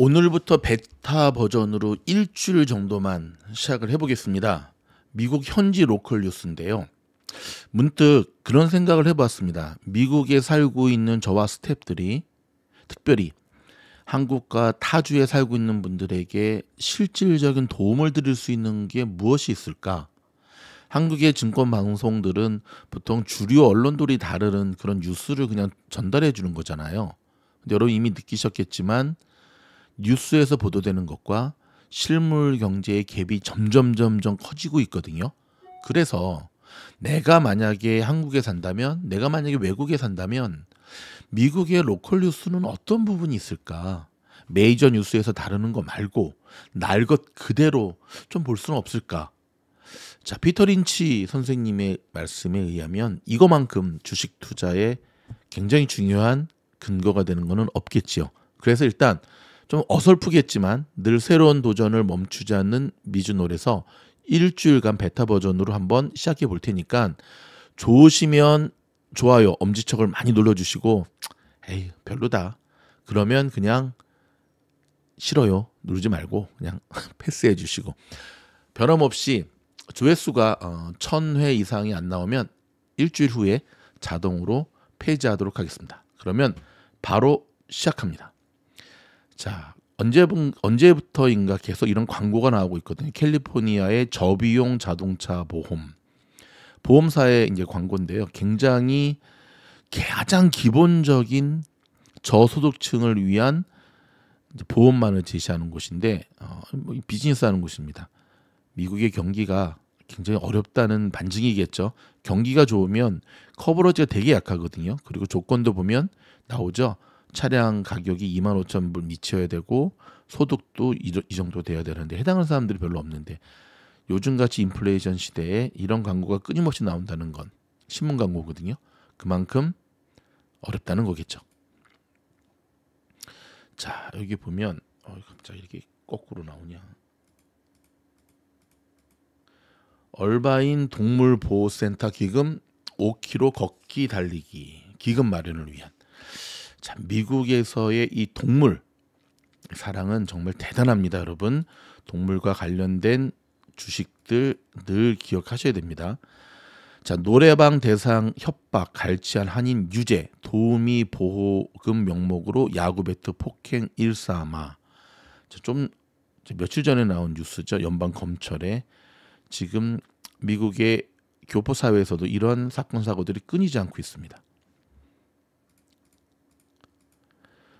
오늘부터 베타 버전으로 일주일 정도만 시작을 해보겠습니다. 미국 현지 local 뉴스인데요. 문득 그런 생각을 해봤습니다. 미국에 살고 있는 저와 스탭들이 특별히 한국과 타주에 살고 있는 분들에게 실질적인 도움을 드릴 수 있는 게 무엇이 있을까? 한국의 증권 방송들은 보통 주류 언론들이 다루는 그런 뉴스를 그냥 전달해 주는 거잖아요. 근데 여러분 이미 느끼셨겠지만 뉴스에서 보도되는 것과 실물 경제의 갭이 점점 점점 커지고 있거든요. 그래서 내가 만약에 한국에 산다면, 내가 만약에 외국에 산다면 미국의 local 뉴스는 어떤 부분이 있을까? 메이저 뉴스에서 다루는 거 말고 날 것 그대로 좀 볼 수는 없을까? 자, 피터 린치 선생님의 말씀에 의하면 이거만큼 주식 투자에 굉장히 중요한 근거가 되는 것은 없겠지요. 그래서 일단 좀 어설프겠지만 늘 새로운 도전을 멈추지 않는 미주놀에서 일주일간 베타 버전으로 한번 시작해 볼 테니까 좋으시면 좋아요, 엄지척을 많이 눌러주시고 에이 별로다. 그러면 그냥 싫어요 누르지 말고 그냥 패스해 주시고 변함없이 조회수가 어, 1000회 이상이 안 나오면 일주일 후에 자동으로 폐지하도록 하겠습니다. 그러면 바로 시작합니다. 자, 언제 언제부터인가 계속 이런 광고가 나오고 있거든요. 캘리포니아의 저비용 자동차 보험 보험사의 이제 광고인데요. 굉장히 가장 기본적인 저소득층을 위한 보험만을 제시하는 곳인데 어, 뭐 비즈니스하는 곳입니다. 미국의 경기가 굉장히 어렵다는 반증이겠죠. 경기가 좋으면 커버러지가 되게 약하거든요. 그리고 조건도 보면 나오죠. 차량 가격이 2만 5천 불 미쳐야 되고 소득도 이, 이 정도 돼야 되는데 해당하는 사람들이 별로 없는데 요즘같이 인플레이션 시대에 이런 광고가 끊임없이 나온다는 건 신문 광고거든요. 그만큼 어렵다는 거겠죠. 자 여기 보면 어, 갑자기 이렇게 거꾸로 나오냐. 얼바인 동물보호센터 기금 5km 걷기 달리기 기금 마련을 위한 참 미국에서의 이 동물 사랑은 정말 대단합니다, 여러분. 동물과 관련된 주식들 늘 기억하셔야 됩니다. 자, 노래방 대상 협박, 갈치한 한인 유죄, 도우미 보호금 명목으로 야구 배트 폭행 일사마. 좀 며칠 전에 나온 뉴스죠. 연방 검찰에 지금 미국의 교포 사회에서도 이런 사건 사고들이 끊이지 않고 있습니다.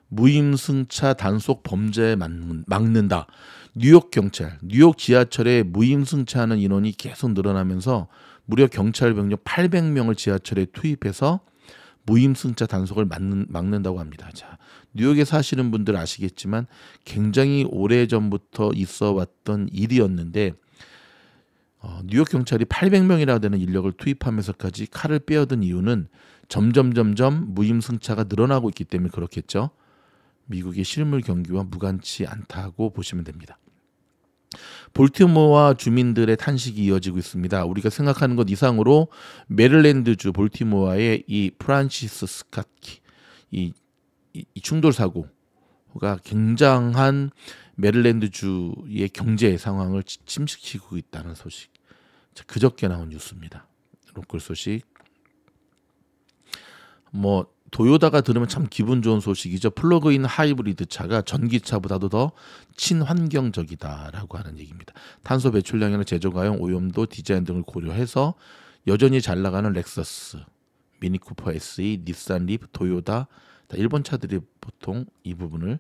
무임승차 단속 범죄 막는다. 뉴욕 경찰, 뉴욕 지하철에 무임승차하는 인원이 계속 늘어나면서 무려 경찰 병력 800명을 지하철에 투입해서 무임승차 단속을 막는, 막는다고 합니다. 자, 뉴욕에 사시는 분들 아시겠지만 굉장히 오래 전부터 있어 왔던 일이었는데 어, 뉴욕 경찰이 800명이나 되는 인력을 투입하면서까지 칼을 빼 든 이유는 점점 점점 무임승차가 늘어나고 있기 때문에 그렇겠죠. 미국의 실물 경기와 무관치 않다고 보시면 됩니다. 볼티모어 주민들의 탄식이 이어지고 있습니다. 우리가 생각하는 것 이상으로 메릴랜드주 볼티모어의 이 프란시스 스카키 이, 이, 이 충돌 사고가 굉장한 메릴랜드주의 경제 상황을 침식시키고 있다는 소식. 그저께 나온 뉴스입니다. local 소식. 뭐 도요다가 들으면 참 기분 좋은 소식이죠. 플러그인 하이브리드 차가 전기차보다도 더 친환경적이다라고 하는 얘기입니다. 탄소 배출량이나 제조 가용 오염도 디자인 등을 고려해서 여전히 잘 나가는 렉서스, 미니쿠퍼 SE, 닛산 리프, 도요다 일본 차들이 보통 이 부분을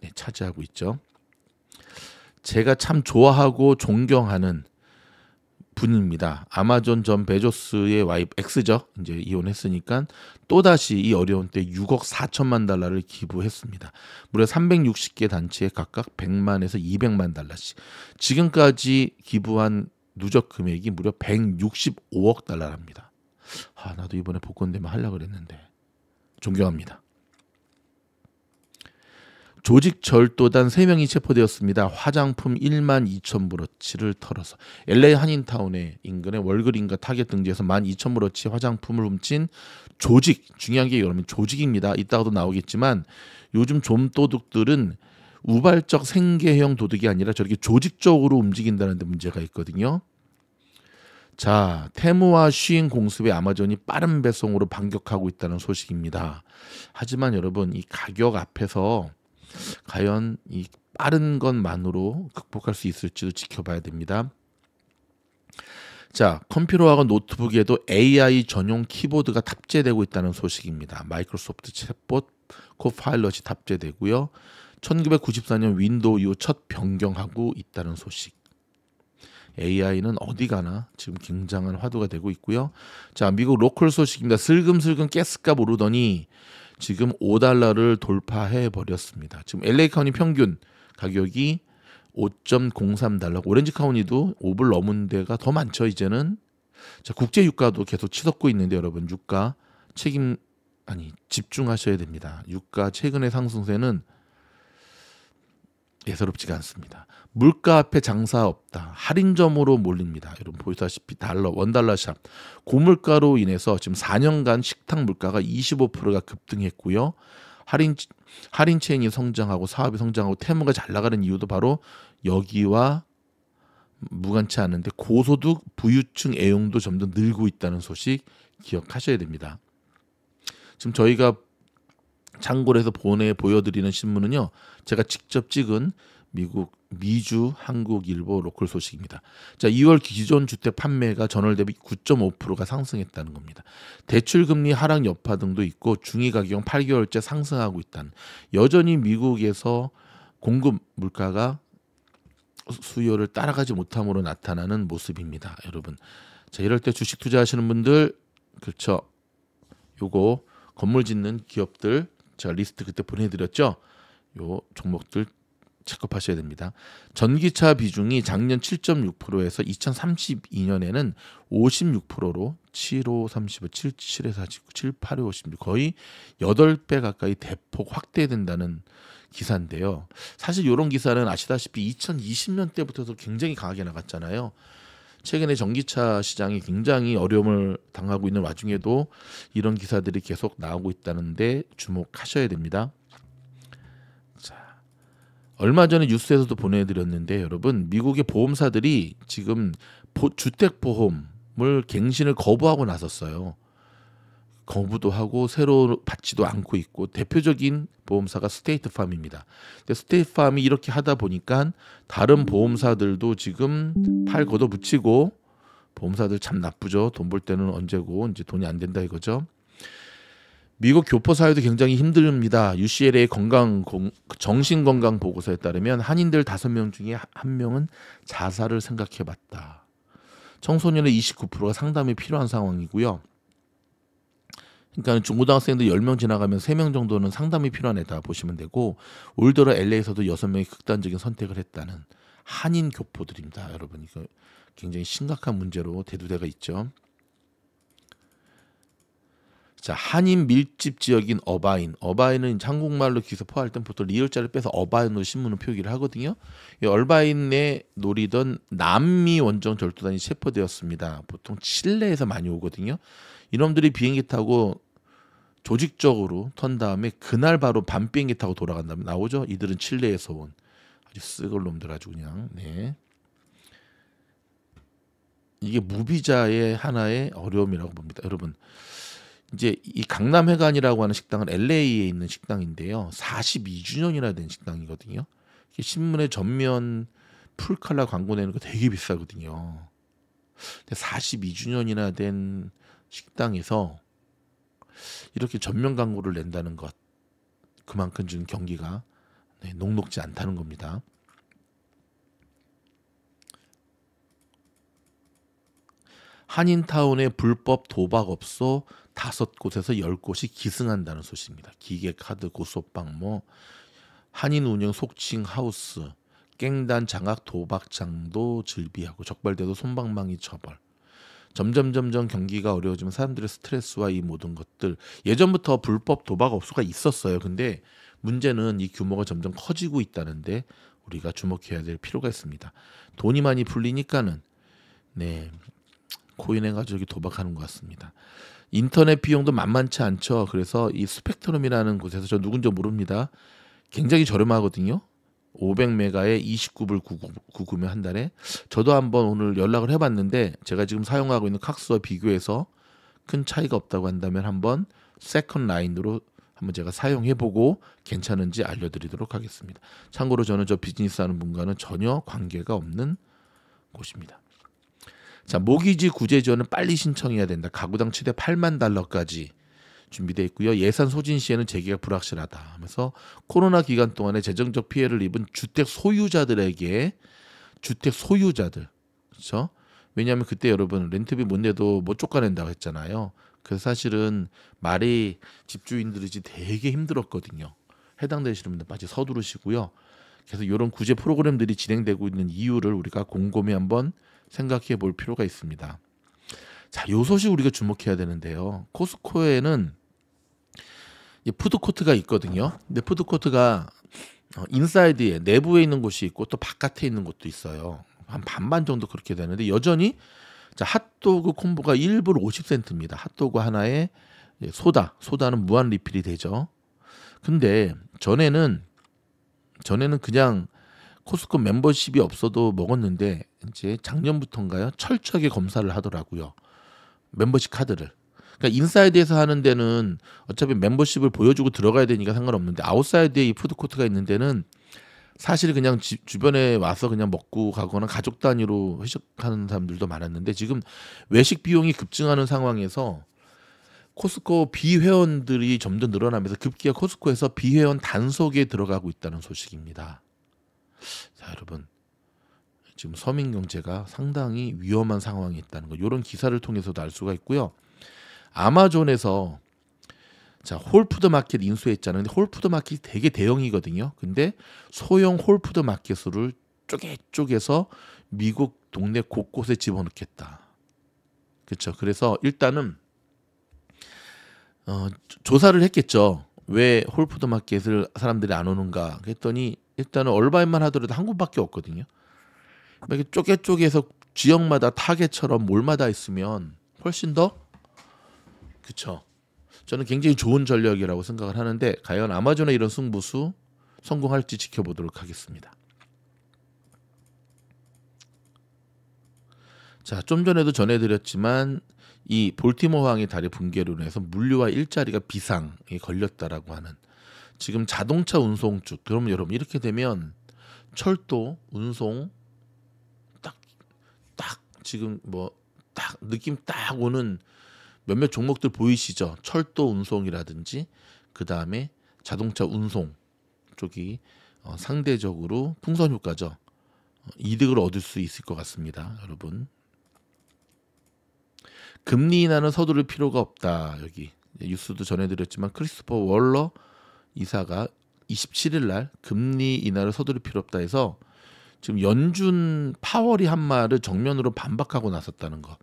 네, 차지하고 있죠. 제가 참 좋아하고 존경하는 분입니다. 아마존 전 베조스의 와이프 ex죠. 이제 이혼했으니까 또 다시 이 어려운 때 6억 4천만 달러를 기부했습니다. 무려 360개 단체에 각각 100만에서 200만 달러씩. 지금까지 기부한 누적 금액이 무려 165억 달러랍니다. 아, 나도 이번에 복권 되면 하려고 그랬는데 존경합니다. 조직 절도단 3명이 체포되었습니다. 화장품 1만 2천 불어치를 털어서 LA 한인타운의 인근의 월그린과 타겟 등지에서 1만 2천 불어치 화장품을 훔친 조직 중요한 게 여러분 조직입니다. 이따가도 나오겠지만 요즘 좀 도둑들은 우발적 생계형 도둑이 아니라 저렇게 조직적으로 움직인다는 데 문제가 있거든요. 자, 테무와 쉬인 공습에 아마존이 빠른 배송으로 반격하고 있다는 소식입니다. 하지만 여러분 이 가격 앞에서 과연 이 빠른 것만으로 극복할 수 있을지도 지켜봐야 됩니다. 자, 컴퓨터하고 노트북에도 AI 전용 키보드가 탑재되고 있다는 소식입니다. 마이크로소프트 챗봇 코파일럿이 탑재되고요. 1994년 윈도우 이후 첫 변경하고 있다는 소식. AI는 어디 가나 지금 굉장한 화두가 되고 있고요. 자, 미국 local 소식입니다. 슬금슬금 가스값 오르더니 지금 5달러를 돌파해 버렸습니다. 지금 LA 카운티 평균 가격이 5.03달러. 오렌지 카운티도 5불 넘은 데가 더 많죠, 이제는. 자, 국제 유가도 계속 치솟고 있는데 여러분, 유가 책임 아니, 집중하셔야 됩니다. 유가 최근의 상승세는 예사롭지가 않습니다. 물가 앞에 장사 없다. 할인점으로 몰립니다. 여러분 보시다시피 달러, 원달러샵. 고물가로 인해서 지금 4년간 식탁 물가가 25%가 급등했고요. 할인 할인 체인이 성장하고 사업이 성장하고 테마가 잘 나가는 이유도 바로 여기와 무관치 않은데 고소득 부유층 애용도 점점 늘고 있다는 소식 기억하셔야 됩니다. 지금 저희가 해서 보내 보여드리는 신문은요. 제가 직접 찍은 미국 미주 한국 일보 로컬 소식입니다. 자, 2월 기존 주택 판매가 전월 대비 9.5%가 상승했다는 겁니다. 대출 금리 하락 여파 등도 있고 중위 가격 8개월째 상승하고 있다는 여전히 미국에서 공급 물가가 수요를 따라가지 못함으로 나타나는 모습입니다. 여러분. 자, 이럴 때 주식 투자하시는 분들 그렇죠. 요거 건물 짓는 기업들 제가 리스트 그때 보내드렸죠. 요 종목들 체크하셔야 됩니다. 전기차 비중이 작년 7.6%에서 2032년에는 56%로 75, 35, 77에 49, 7, 8에 56 거의 8배 가까이 대폭 확대된다는 기사인데요. 사실 이런 기사는 아시다시피 2020년 때부터도 굉장히 강하게 나갔잖아요. 최근에 전기차 시장이 굉장히 어려움을 당하고 있는 와중에도 이런 기사들이 계속 나오고 있다는데 주목하셔야 됩니다. 자, 얼마 전에 뉴스에서도 보내드렸는데 여러분 미국의 보험사들이 지금 주택 보험을 갱신을 거부하고 나섰어요. 거부도 하고 새로 받지도 않고 있고 대표적인 보험사가 스테이트팜입니다. 근데 스테이트팜이 이렇게 하다 보니까 다른 보험사들도 지금 팔 걷어 붙이고 보험사들 참 나쁘죠. 돈 벌 때는 언제고 이제 돈이 안 된다 이거죠. 미국 교포 사회도 굉장히 힘듭니다. UCLA 건강 정신 건강 보고서에 따르면 한인들 다섯 명 중에 한 명은 자살을 생각해 봤다. 청소년의 29%가 상담이 필요한 상황이고요. 그러니까 중고등학생들 10명 지나가면 3명 정도는 상담이 필요한 애다 보시면 되고 올 들어 LA에서도 6명이 극단적인 선택을 했다는 한인 교포들입니다. 여러분 이거 굉장히 심각한 문제로 대두되가 있죠. 자, 한인 밀집 지역인 어바인. 어바인은 한국말로 기사포할 땐 보통 리을자를 빼서 어바인으로 신문을 표기를 하거든요. 이 얼바인에 노리던 남미 원정 절도단이 체포되었습니다. 보통 칠레에서 많이 오거든요. 이놈들이 비행기 타고 조직적으로 턴 다음에 그날 바로 밤 비행기 타고 돌아간다면 나오죠. 이들은 칠레에서 온 아주 쓱을 놈들 아주 그냥 네. 이게 무비자의 하나의 어려움이라고 봅니다. 여러분 이제 이 강남회관이라고 하는 식당은 LA에 있는 식당인데요. 42주년이나 된 식당이거든요. 신문에 전면 풀칼라 광고 내는 거 되게 비싸거든요. 근데 42주년이나 된 식당에서 이렇게 전면 광고를 낸다는 것 그만큼 지금 경기가 네, 녹록지 않다는 겁니다. 한인타운의 불법 도박업소 다섯 곳에서 열 곳이 기승한다는 소식입니다. 기계, 카드, 고소빵, 뭐 한인 운영 속칭 하우스, 깽단 장악 도박장도 즐비하고 적발돼도 손방망이 처벌. 점점 점점 경기가 어려워지면 사람들의 스트레스와 이 모든 것들 예전부터 불법 도박 업소가 있었어요. 근데 문제는 이 규모가 점점 커지고 있다는데 우리가 주목해야 될 필요가 있습니다. 돈이 많이 풀리니까는 네 코인해 가지고 도박하는 것 같습니다. 인터넷 비용도 만만치 않죠. 그래서 이 스펙트럼이라는 곳에서 저 누군지 모릅니다. 굉장히 저렴하거든요. 500메가에 29불 99면 한 달에 저도 한번 오늘 연락을 해봤는데 제가 지금 사용하고 있는 콕스와 비교해서 큰 차이가 없다고 한다면 한번 second line으로 한번 제가 사용해보고 괜찮은지 알려드리도록 하겠습니다. 참고로 저는 저 비즈니스 하는 분과는 전혀 관계가 없는 곳입니다. 자 모기지 구제 지원은 빨리 신청해야 된다. 가구당 최대 8만 달러까지 준비되어 있고요. 예산 소진 시에는 재개가 불확실하다 하면서 코로나 기간 동안에 재정적 피해를 입은 주택 소유자들에게 주택 소유자들 그렇죠? 왜냐하면 그때 여러분 렌트비 못 내도 못 쫓아낸다고 했잖아요. 그래서 사실은 말이 집주인들이 되게 힘들었거든요. 해당되시는 분들 빨리 서두르시고요. 그래서 이런 구제 프로그램들이 진행되고 있는 이유를 우리가 곰곰이 한번 생각해 볼 필요가 있습니다. 자, 요 소식 우리가 주목해야 되는데요. 코스코에는 푸드코트가 있거든요. 근데 푸드코트가 어, inside에 내부에 있는 곳이 있고 또 바깥에 있는 곳도 있어요. 한 반반 정도 그렇게 되는데 여전히 자, 핫도그 콤보가 1불 50센트입니다. 핫도그 하나에 소다, 소다는 무한 리필이 되죠. 근데 전에는 전에는 그냥 코스코 멤버십이 없어도 먹었는데 이제 작년부터인가요? 철저하게 검사를 하더라고요. 멤버십 카드를. 그러니까 inside에서 하는 데는 어차피 멤버십을 보여주고 들어가야 되니까 상관없는데 outside에 이 푸드코트가 있는 데는 사실 그냥 집 주변에 와서 그냥 먹고 가거나 가족 단위로 회식하는 사람들도 많았는데 지금 외식 비용이 급증하는 상황에서 코스코 비회원들이 점점 늘어나면서 급기야 코스코에서 비회원 단속에 들어가고 있다는 소식입니다. 자, 여러분. 지금 서민 경제가 상당히 위험한 상황이 있다는 거. 이런 기사를 통해서도 알 수가 있고요. 아마존에서 자 홀푸드 마켓 인수했잖아요. 근데 홀푸드 마켓이 되게 대형이거든요. 근데 소형 홀푸드 마켓을 쪼개 쪼개서 미국 동네 곳곳에 집어넣겠다. 그렇죠. 그래서 일단은 어, 조사를 했겠죠. 왜 홀푸드 마켓을 사람들이 안 오는가 그랬더니 일단은 얼바인만 하더라도 한 곳밖에 없거든요. 이렇게 쪼개 쪼개서 지역마다 타겟처럼 몰마다 있으면 훨씬 더 그쵸. 저는 굉장히 좋은 전략이라고 생각을 하는데 과연 아마존의 이런 승부수 성공할지 지켜보도록 하겠습니다. 자, 좀 전에도 전해드렸지만 이 볼티모 항의 다리 붕괴로 인해서 물류와 일자리가 비상에 걸렸다라고 하는 지금 자동차 운송 쪽 그러면 여러분 이렇게 되면 철도 운송 딱 딱 지금 뭐 딱 느낌 딱 오는 몇몇 종목들 보이시죠? 철도 운송이라든지 그 다음에 자동차 운송 쪽이 어, 상대적으로 풍선 효과죠. 어, 이득을 얻을 수 있을 것 같습니다, 여러분. 금리 인하는 서두를 필요가 없다. 여기 뉴스도 전해드렸지만 크리스토퍼 월러 이사가 27일 날 금리 인하를 서두를 필요 없다 해서 지금 연준 파월이 한 말을 정면으로 반박하고 나섰다는 것.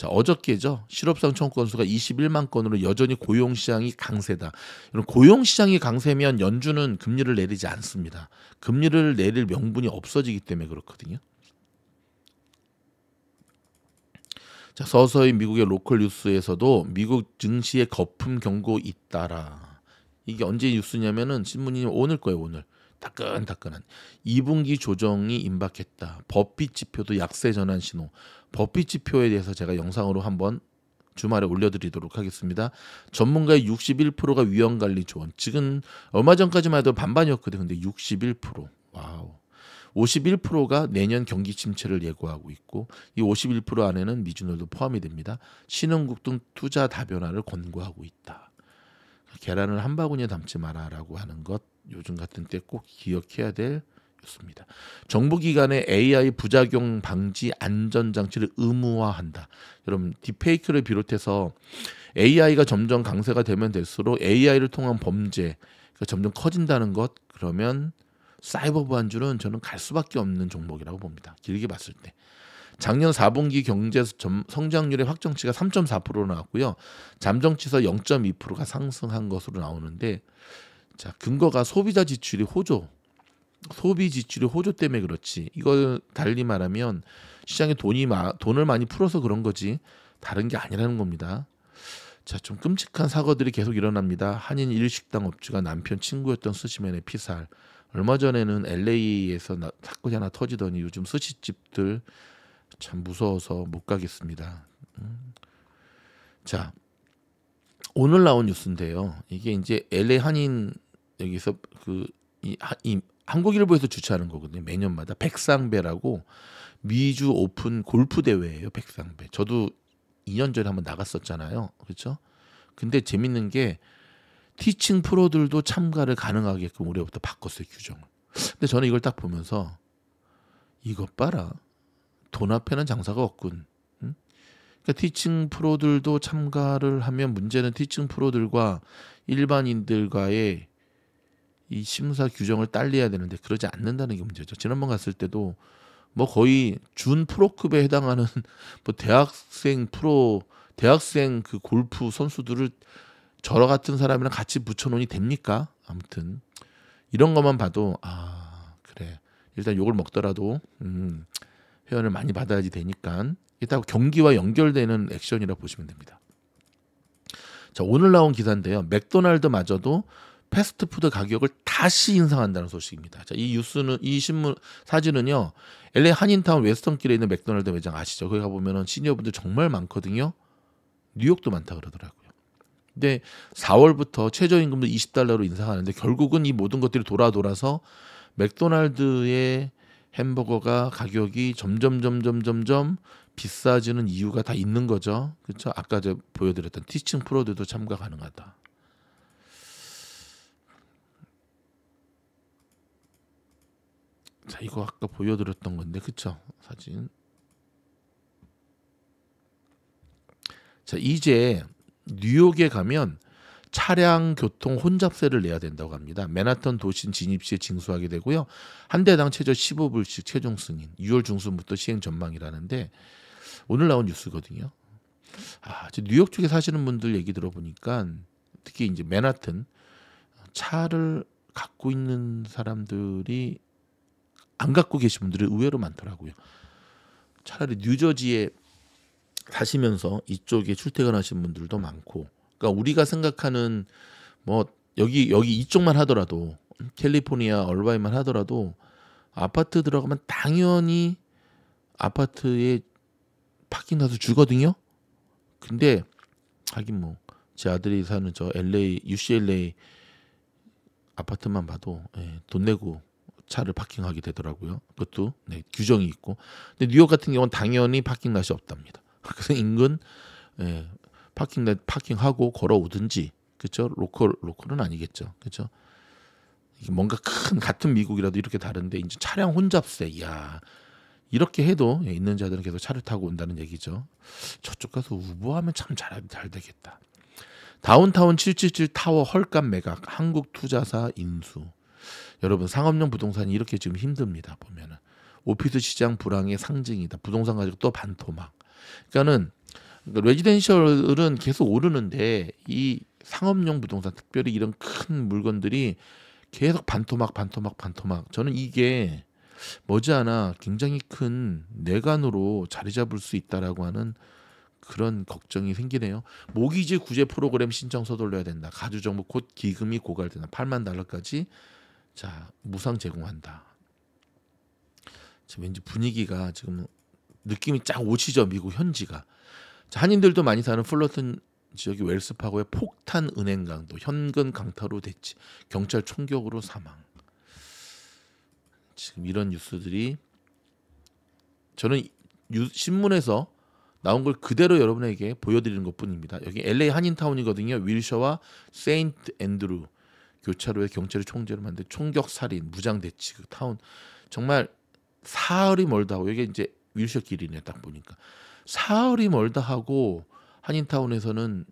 자, 어저께죠. 실업상 청구 건수가 21만 건으로 여전히 고용 시장이 강세다. 이런 고용 시장이 강세면 연준은 금리를 내리지 않습니다. 금리를 내릴 명분이 없어지기 때문에 그렇거든요. 자, 서서히 미국의 로컬 뉴스에서도 미국 증시에 거품 경고 잇따라. 이게 언제 뉴스냐면은 신문이 오늘 거예요, 오늘. 따끈따끈한 2분기 조정이 임박했다. 버핏 지표도 약세 전환 신호. 버핏 지표에 대해서 제가 영상으로 한번 주말에 올려드리도록 하겠습니다. 전문가의 61%가 위험 관리 조언. 지금 얼마 전까지만 해도 반반이었거든요. 근데 61%. wow. 51%가 내년 경기 침체를 예고하고 있고 이 51% 안에는 미주널도 포함이 됩니다. 신흥국 등 투자 다변화를 권고하고 있다. 계란을 한 바구니에 담지 마라라고 하는 것 요즘 같은 때 꼭 기억해야 될 뉴스입니다. 정부기관의 AI 부작용 방지 안전장치를 의무화한다. 여러분 딥페이크를 비롯해서 AI가 점점 강세가 되면 될수록 AI를 통한 범죄가 점점 커진다는 것 그러면 사이버 보안주는 저는 갈 수밖에 없는 종목이라고 봅니다. 길게 봤을 때. 작년 4분기 경제 성장률의 확정치가 3.4% 나왔고요. 잠정치서 0.2%가 상승한 것으로 나오는데 자, 근거가 소비자 지출이 호조. 소비 지출이 호조 때문에 그렇지. 이걸 달리 말하면 시장에 돈이 마, 돈을 많이 풀어서 그런 거지. 다른 게 아니라는 겁니다. 자, 좀 끔찍한 사고들이 계속 일어납니다. 한인 일식당 업주가 남편 친구였던 스시맨의 피살. 얼마 전에는 LA에서 나, 사건이 하나 터지더니 요즘 스시집들 참 무서워서 못 가겠습니다. 음. 자, 오늘 나온 뉴스인데요. 이게 이제 LA 한인 여기서 그 이, 이 한국일보에서 주최하는 거거든요. 매년마다 백상배라고 미주 오픈 골프 대회예요. 백상배. 저도 2년 전에 한번 나갔었잖아요. 그렇죠? 근데 재밌는 게 티칭 프로들도 참가를 가능하게끔 올해부터 바꿨어요 규정을. 근데 저는 이걸 딱 보면서 이것 봐라 돈 앞에는 장사가 없군. 응? 그러니까 티칭 프로들도 참가를 하면 문제는 티칭 프로들과 일반인들과의 이 심사 규정을 딸려야 되는데 그러지 않는다는 게 문제죠. 지난번 갔을 때도 뭐 거의 준 프로급에 해당하는 뭐 대학생 프로 대학생 그 골프 선수들을 저러 같은 사람이랑 같이 붙여놓으니 됩니까? 아무튼 이런 것만 봐도 아 그래 일단 욕을 먹더라도 음, 회원을 많이 받아야지 되니까 일단 경기와 연결되는 액션이라 보시면 됩니다. 자 오늘 나온 기사인데요. 맥도날드마저도 패스트푸드 가격을 다시 인상한다는 소식입니다. 자, 이 뉴스는 이 신문 사진은요. LA 한인타운 웨스턴길에 있는 맥도날드 매장 아시죠? 거기 가 보면은 시니어분들 정말 많거든요. 뉴욕도 많다 그러더라고요. 근데 4월부터 최저임금도 20달러로 인상하는데 결국은 이 모든 것들이 돌아 돌아서 맥도날드의 햄버거가 가격이 점점 점점 점점 비싸지는 이유가 다 있는 거죠. 그렇죠? 아까 저 보여드렸던 티칭 프로들도 참가 가능하다. 자, 이거 아까 보여드렸던 건데, 그쵸? 사진. 자, 이제 뉴욕에 가면 차량 교통 혼잡세를 내야 된다고 합니다. 맨하탄 도심 진입 시에 징수하게 되고요. 한 대당 최저 15불씩 최종 승인. 6월 중순부터 시행 전망이라는데 오늘 나온 뉴스거든요. 아, 뉴욕 쪽에 사시는 분들 얘기 들어보니까 특히 이제 맨하튼 차를 갖고 있는 사람들이 안 갖고 계신 분들이 의외로 많더라고요. 차라리 뉴저지에 사시면서 이쪽에 출퇴근하신 분들도 많고 그러니까 우리가 생각하는 뭐 여기 여기 이쪽만 하더라도 캘리포니아 얼바인만 하더라도 아파트 들어가면 당연히 아파트에 파킹 가서 주거든요. 근데 하긴 뭐 제 아들이 사는 저 LA UCLA 아파트만 봐도 예, 돈 내고 차를 parking하게 되더라고요. 그것도 네, 규정이 있고. 근데 뉴욕 같은 경우는 당연히 파킹 낯이 없답니다. 그래서 인근 예, parking parking하고 걸어오든지 그렇죠 local local은 아니겠죠. 그렇죠 뭔가 큰 같은 미국이라도 이렇게 다른데 이제 차량 혼잡세 야. 이렇게 해도 예, 있는 자들은 계속 차를 타고 온다는 얘기죠. 저쪽 가서 우보하면 참 잘 잘 되겠다. 다운타운 777 타워 헐값 매각 한국 투자사 인수 여러분 상업용 부동산이 이렇게 지금 힘듭니다 보면은 오피스 시장 불황의 상징이다 부동산 가지고 또 반토막 그러니까는 그러니까 레지덴셜은 계속 오르는데 이 상업용 부동산 특별히 이런 큰 물건들이 계속 반토막 반토막 반토막 저는 이게 머지않아 굉장히 큰 내관으로 자리 잡을 수 있다라고 하는 그런 걱정이 생기네요. 모기지 구제 프로그램 신청 서둘러야 된다. 가주 정보 곧 기금이 고갈된다. 8만 달러까지 자 무상 제공한다. 왠지 분위기가 지금 느낌이 쫙 오시죠 미국 현지가 자, 한인들도 많이 사는 플러튼 지역의 웰스 파고의 폭탄 은행 강도 현금 강타로 됐지 경찰 총격으로 사망 지금 이런 뉴스들이 저는 유, 신문에서 나온 걸 그대로 여러분에게 보여드리는 것뿐입니다. 여기 LA 한인타운이거든요. 윌셔와 세인트 앤드루 교차로에 경찰이 총재를 만든 총격 살인 무장 대치 그 타운 정말 사흘이 멀다 하고 여기 이제 윌셔 길이네 딱 보니까 사흘이 멀다 하고 한인타운에서는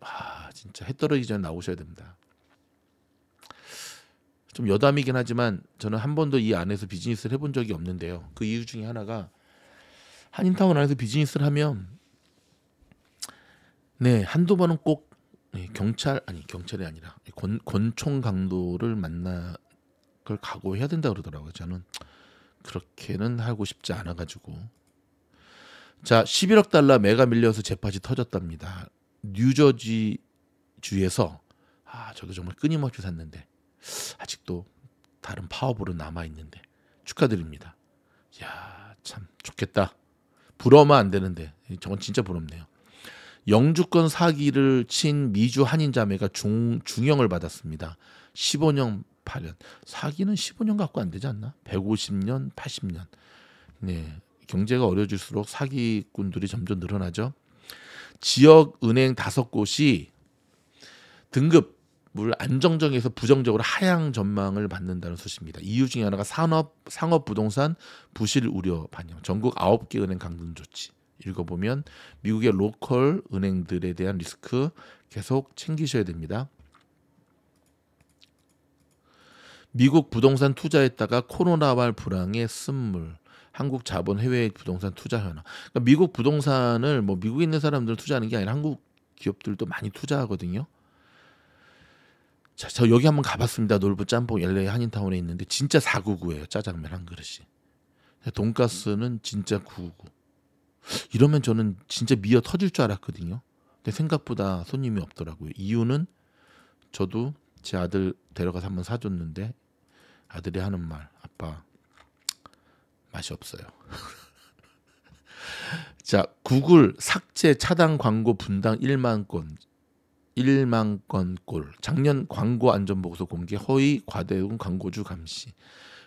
아 진짜 해 떨어지기 전에 나오셔야 됩니다. 좀 여담이긴 하지만 저는 한 번도 이 안에서 비즈니스를 해본 적이 없는데요. 그 이유 중에 하나가 한인타운 안에서 비즈니스를 하면 네 한두 번은 꼭 네, 경찰 아니 경찰이 아니라 권, 권총 강도를 만나 걸 각오해야 된다 그러더라고요. 저는 그렇게는 하고 싶지 않아 가지고 자 11억 달러 매가 밀려서 재팟이 터졌답니다. 뉴저지 주에서 아 저도 정말 끊임없이 샀는데 아직도 다른 파워볼은 남아 있는데 축하드립니다. 야, 참 좋겠다. 부러우면 안 되는데 저건 진짜 부럽네요. 영주권 사기를 친 미주 한인 자매가 중 중형을 받았습니다. 15년 8년. 사기는 15년 갖고 안 되지 않나? 150년, 80년. 네. 경제가 어려질수록 사기꾼들이 점점 늘어나죠. 지역 은행 다섯 곳이 등급을 안정적에서 부정적으로 하향 전망을 받는다는 소식입니다. 이유 중에 하나가 산업 상업 부동산 부실 우려 반영. 전국 아홉 개 은행 강등 조치. 읽어보면 미국의 로컬 은행들에 대한 리스크 계속 챙기셔야 됩니다. 미국 부동산 투자했다가 코로나와 불황의 쓴물. 한국 자본 해외 부동산 투자 현황. 그러니까 미국 부동산을 뭐 미국에 있는 사람들 투자하는 게 아니라 한국 기업들도 많이 투자하거든요. 자, 저 여기 한번 가봤습니다. 놀부 짬뽕 LA 한인타운에 있는데 진짜 499예요. 짜장면 한 그릇이. 돈가스는 진짜 999. 이러면 저는 진짜 미어 터질 줄 알았거든요. 근데 생각보다 손님이 없더라고요. 이유는 저도 제 아들 데려가서 한번 사줬는데 아들이 하는 말, 아빠 맛이 없어요. 자, 구글 삭제 차단 광고 분당 1만 건 1만 건 꼴 작년 광고 안전 보고서 공개 허위 과대응 광고주 감시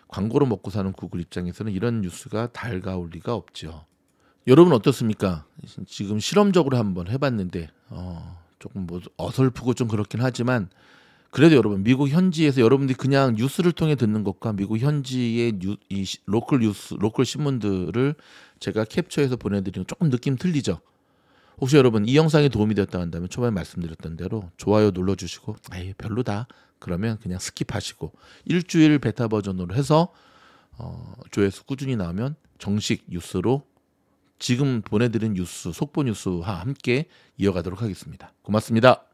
광고로 먹고 사는 구글 입장에서는 이런 뉴스가 달가울 리가 없죠. 여러분 어떻습니까? 지금 실험적으로 한번 해봤는데 어, 조금 뭐 어설프고 좀 그렇긴 하지만 그래도 여러분 미국 현지에서 여러분들이 그냥 뉴스를 통해 듣는 것과 미국 현지의 뉴, 이 local 뉴스, local 신문들을 제가 캡처해서 보내드리는 조금 느낌 틀리죠. 혹시 여러분 이 영상이 도움이 되었다 한다면 초반에 말씀드렸던 대로 좋아요 눌러주시고 에이 별로다 그러면 그냥 스킵하시고 일주일 베타 버전으로 해서 어, 조회수 꾸준히 나오면 정식 뉴스로 지금 보내드린 뉴스 속보 뉴스와 함께 이어가도록 하겠습니다. 고맙습니다.